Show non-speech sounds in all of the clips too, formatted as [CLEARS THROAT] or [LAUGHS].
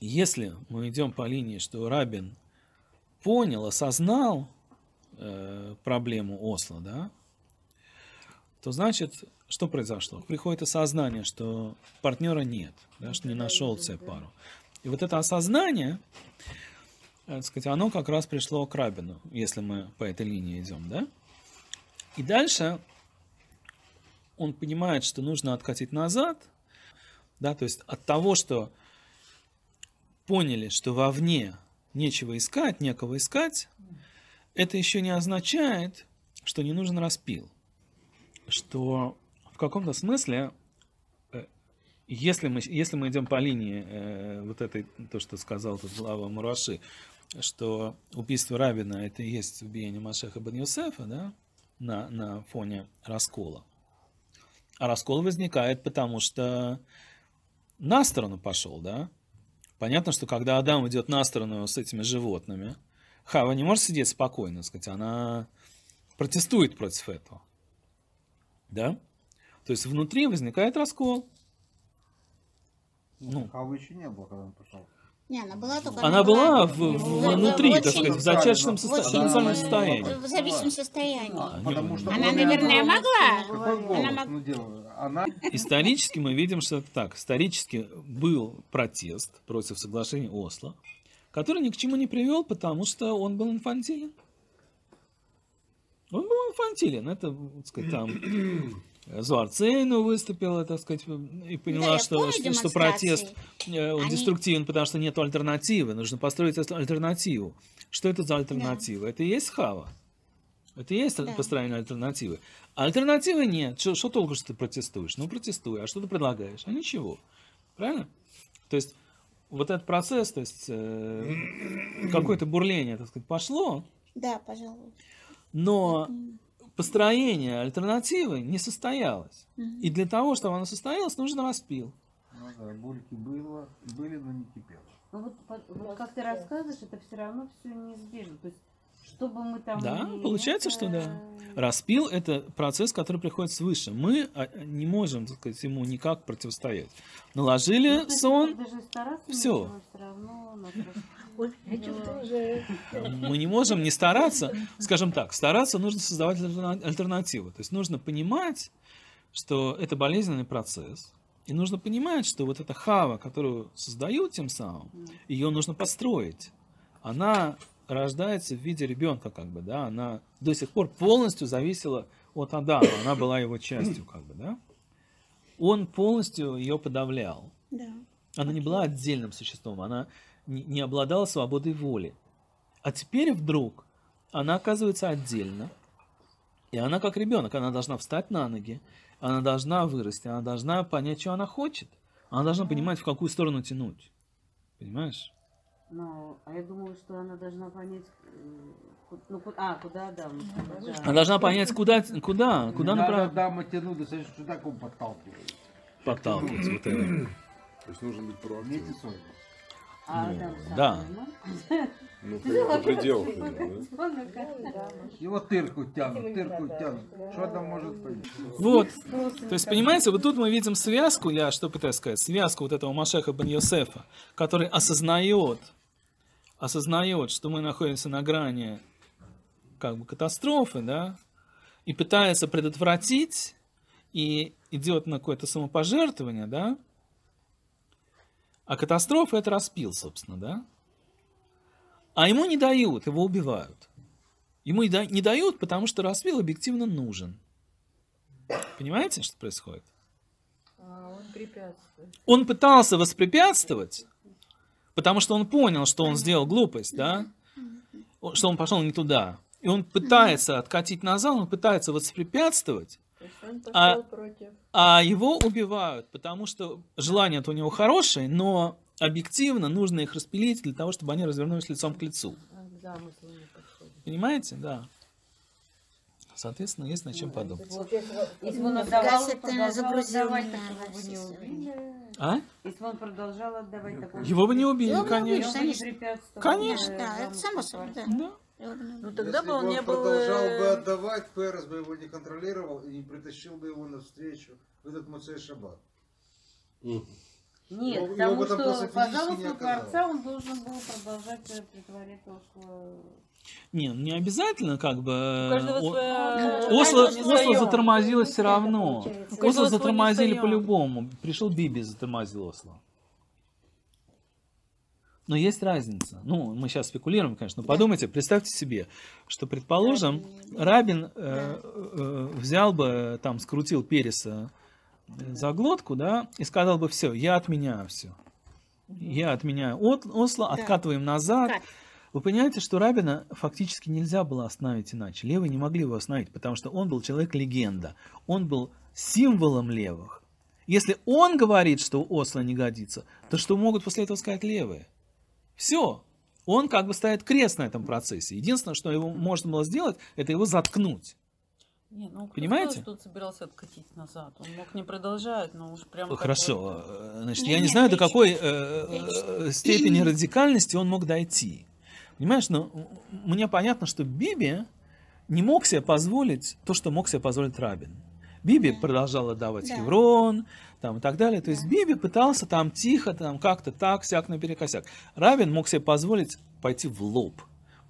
если мы идем по линии, что Рабин понял, осознал э, проблему Осло, да, то значит, что произошло? Приходит осознание, что партнера нет, да, что не нашел себе пару. И вот это осознание, э, так сказать, оно как раз пришло к Рабину, если мы по этой линии идем, да? И дальше он понимает, что нужно откатить назад, да, то есть от того, что поняли, что вовне нечего искать, некого искать, это еще не означает, что не нужен распил. Что в каком-то смысле, э, если мы, если мы идем по линии э, вот этой, то, что сказал тут глава Мураши, что убийство Рабина это и есть убиение Машеха бен Юсефа, да, на, на фоне раскола. А раскол возникает, потому что на сторону пошел, да? Понятно, что когда Адам идет на сторону с этими животными, Хава не может сидеть спокойно, сказать, она протестует против этого. Да? То есть внутри возникает раскол. Ну, Хавы еще не было, когда он пошел. Не, она была только... Она была в, в- в- внутри, очень- так сказать, в зачаточном очень- состоянии. В зависимом состоянии. А, Потому что Она, он- наверное, могла. Она мог- Ну, она Исторически мы видим, что это так. Исторически был протест против соглашения Осло, который ни к чему не привел, потому что он был инфантилен. Он был инфантилен. Это, так сказать, там [COUGHS] Зуарцейну выступила, так сказать, и поняла, Да, что, что, что протест э, он Они- деструктивен, потому что нет альтернативы. Нужно построить альтер- альтернативу. Что это за альтернатива? Это и есть хава. Это и есть Да. построение альтернативы. А альтернативы нет. Что, что толку, что ты протестуешь? Ну, протестуй. А что ты предлагаешь? А ничего. Правильно? То есть, вот этот процесс, то есть, э, [CLEARS THROAT] какое-то бурление, так сказать, пошло, Да, пожалуй. но построение альтернативы не состоялось. Мгм. И для того, чтобы оно состоялось, нужен распил. ну, да, бульки было, были, но не кипело. Ну вот, вот как ты рассказываешь, это все равно все неизбежно. То есть, что бы мы там Да, ни получается, это- что да. Распил – это процесс, который приходит свыше. Мы а, не можем, так сказать, ему никак противостоять. Наложили Ну, сон, все [LAUGHS] а мы не можем не стараться. Скажем так, стараться нужно создавать альтерна- альтернативу. То есть нужно понимать, что это болезненный процесс. И нужно понимать, что вот эта хава, которую создают тем самым, ее нужно построить. Она рождается в виде ребенка, как бы, да, она до сих пор полностью зависела от Адама, она была его частью, как бы, да. Он полностью ее подавлял. Да. Она не была отдельным существом, она не, обладала свободой воли. А теперь вдруг она оказывается отдельно, и она как ребенок, она должна встать на ноги, она должна вырасти, она должна понять, что она хочет, она должна понимать, в какую сторону тянуть. Понимаешь? Ну, а я думала, что она должна понять, э, ну, ку- а, куда? Да. Она должна понять, куда, куда, куда Надо направить, да что так он подталкивает. подталкивать. Вот это. То есть нужно быть проактивным. А Ну, да. Ну, по да? Вон как. Его тырку тянут, тырку тянут. Что там может быть? Вот. То есть, понимаете, вот тут мы видим связку, я что пытаюсь сказать, связку вот этого Машеха бен Йосефа, который осознает, осознает, что мы находимся на грани как бы катастрофы, да, и пытается предотвратить, и идет на какое-то самопожертвование, да, а катастрофа это распил, собственно, да, а ему не дают, его убивают. Ему не да- не дают, потому что распил объективно нужен. Понимаете, что происходит? А, он препятствует. Он пытался воспрепятствовать, потому что он понял, что он сделал глупость, да? Что он пошел не туда. И он пытается откатить назад, он пытается воспрепятствовать, То есть он пошел А- против. А его убивают, потому что желания у него хорошие, но объективно нужно их распилить для того, чтобы они развернулись лицом к лицу. а. Понимаете? Да. Соответственно, есть над чем подумать. Если он Ну, отдавал, продолжал отдавать, такого не убили. А? Если бы он продолжал отдавать такого Его бы не убили, убили, конечно. конечно. Конечно. Да, это само собой, да. Ну тогда Если бы он не был... продолжал э, бы отдавать, Перес бы его не контролировал и не притащил бы его навстречу в этот Муцей Шаббат. Нет, Его- потому что по замыслу. Творца он должен был продолжать э, притворять Осло. Не, ну не обязательно как бы... У каждого о- своя... Осло, Осло затормозилось все равно. Осло затормозили по-любому. Пришел Биби, затормозил Осло. Но есть разница. Ну, мы сейчас спекулируем, конечно. Но подумайте, представьте себе, что, предположим, Рабин э, э, взял бы, там, скрутил Переса э, за глотку, да, и сказал бы, все, я отменяю все. Я отменяю от, Осло, откатываем назад. Вы понимаете, что Рабина фактически нельзя было остановить иначе. Левые не могли его остановить, потому что он был человек-легенда. Он был символом левых. Если он говорит, что Осло не годится, то что могут после этого сказать левые? Все. Он как бы ставит крест на этом процессе. Единственное, что его можно было сделать, это его заткнуть. Не, ну, кто Понимаете? он собирался откатить назад? Он мог не продолжать, но уж прям... Хорошо. э, Значит, Не, я не нет, знаю, до речь- какой э, э, степени радикальности он мог дойти. Понимаешь, но мне понятно, что Биби не мог себе позволить то, что мог себе позволить Рабин. Биби Да. продолжала давать Да. Хеврон, там и так далее. То есть Да. Биби пытался там тихо, там как-то так, сяк наперекосяк. Рабин мог себе позволить пойти в лоб.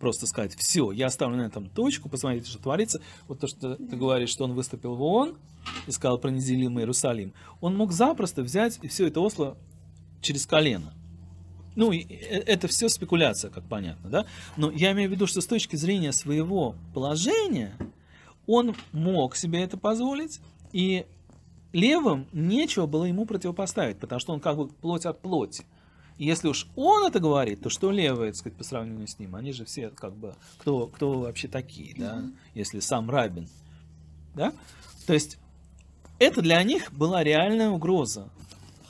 Просто сказать, все, я ставлю на этом точку, посмотрите, что творится. Вот то, что ты говоришь, что он выступил в ООН и сказал про неделимый Иерусалим. Он мог запросто взять и все это Осло через колено. Ну, э- это все спекуляция, как понятно, да? Но я имею в виду, что с точки зрения своего положения он мог себе это позволить, и левым нечего было ему противопоставить, потому что он как бы плоть от плоти. И если уж он это говорит, то что левые, так сказать, по сравнению с ним? Они же все как бы, кто, кто вообще такие, да? Если сам Рабин, да? То есть это для них была реальная угроза.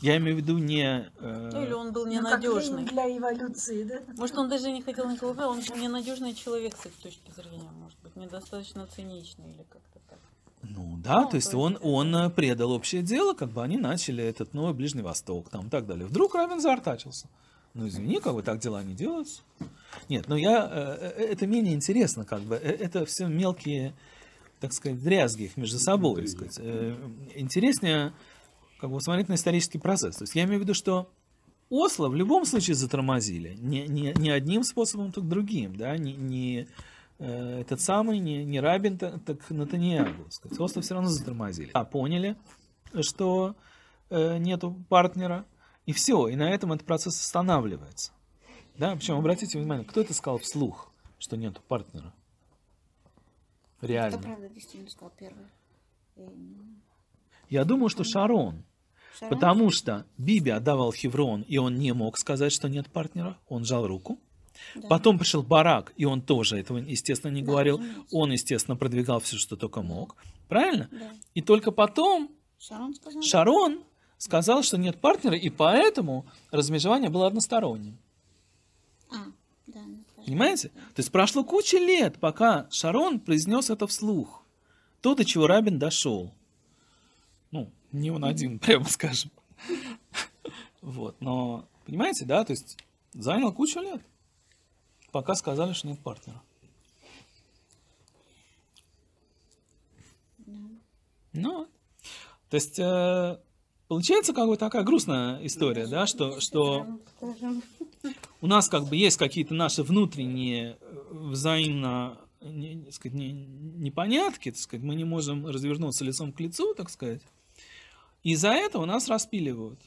Я имею в виду не... э, Ну, или он был Ну, ненадежный. Ленин для эволюции, да? Может, он даже не хотел никого убивать, он был ненадежный человек с их точки зрения, может быть, недостаточно циничный или как-то так. Ну да, Ну, то есть он, он э, предал общее дело, как бы они начали этот новый Ближний Восток там и так далее. Вдруг Рабин заортачился. Ну извини, как бы так дела не делаются. Нет, ну я, э, э, это менее интересно, как бы, это все мелкие, так сказать, дрязги их между собой, так сказать. Э, Интереснее, как бы, смотреть на исторический процесс. То есть я имею в виду, что Осло в любом случае затормозили. Не, не, не одним способом, так другим. Да? Не, не э, этот самый, не, не Рабин, так, так Натаньягу. сказать. Осло все равно затормозили. А поняли, что э, нету партнера. И все. И на этом этот процесс останавливается. Да? Причем, обратите внимание, кто это сказал вслух, что нету партнера? Реально. правда действительно сказал первый? Я думаю, что Шарон. Шарон? Потому что Биби отдавал Хеврон, и он не мог сказать, что нет партнера. Он жал руку. Да. Потом пришел Барак, и он тоже этого, естественно, не Да, говорил. разумеется. Он, естественно, продвигал все, что только мог. Правильно? Да. И только потом Шарон сказал? Шарон сказал, что нет партнера, и поэтому размежевание было односторонним. А, да. ну. Понимаете? То есть прошло куча лет, пока Шарон произнес это вслух. То, до чего Рабин дошел. Ну, не он один, [LAUGHS] прямо скажем. Вот, но, понимаете, да, то есть занял кучу лет, пока сказали, что нет партнера. Ну, то есть, э, получается как бы такая грустная история, да, что, что у нас как бы есть какие-то наши внутренние э, взаимно не- не сказать, не- непонятки, так сказать, мы не можем развернуться лицом к лицу, так сказать. И из-за этого нас распиливают.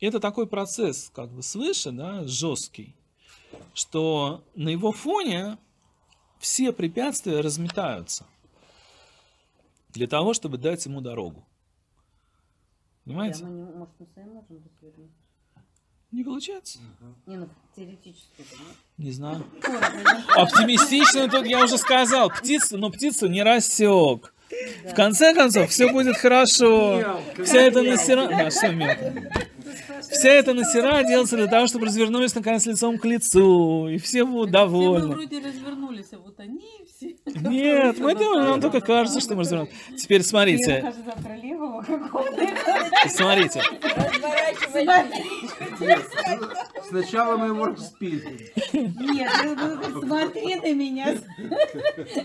Это такой процесс, как бы свыше, да, жесткий, что на его фоне все препятствия разметаются для того, чтобы дать ему дорогу. Понимаете? Прямо не, может, мы сами можем развернуть? Не получается? Не, ну, теоретически нет. Не знаю. Коротко, Оптимистично тут я уже сказал. Птицу, но птицу не рассек. В конце концов, все будет хорошо. Вся эта насера... Да, что мелко? Вся эта насера делается для того, чтобы развернулись наконец лицом к лицу. И все будут Все мы довольны. вроде развернулись, а вот они все... Нет, мы думаем, нам только кажется, что мы развернулись. Теперь смотрите, смотрите. Сначала мы его распилим. Нет, смотри на меня.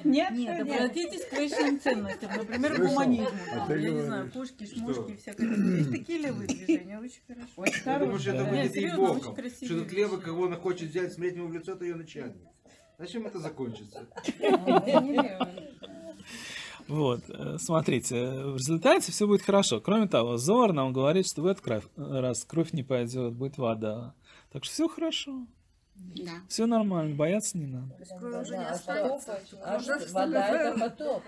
Нет, Нет, обратитесь к высшим ценностям, например, гуманизму. А я не знаю, пушки, шмушки, всякое. Есть такие левые движения, очень хорошо. Я думаю, что это будет ей боком. Что тут лево, кого она хочет взять, смотреть ему в лицо, это ее начальник. Зачем это закончится? Вот, э, смотрите, в результате все будет хорошо. Кроме того, Зор нам говорит, что в этот кровь, раз кровь не пойдет, будет вода. Так что все хорошо, Да. все нормально, бояться не надо. Крови уже не а останется. что? А что? Вода это потоп.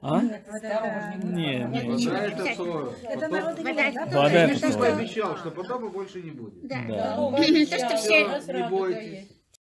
А? Там уже Не, не, Нет, не. Вода это то. Это народы Вода это Вода это что? что- пообещал, что потопа больше не будет. Да. Да. [LAUGHS] То, что все... Не бойтесь.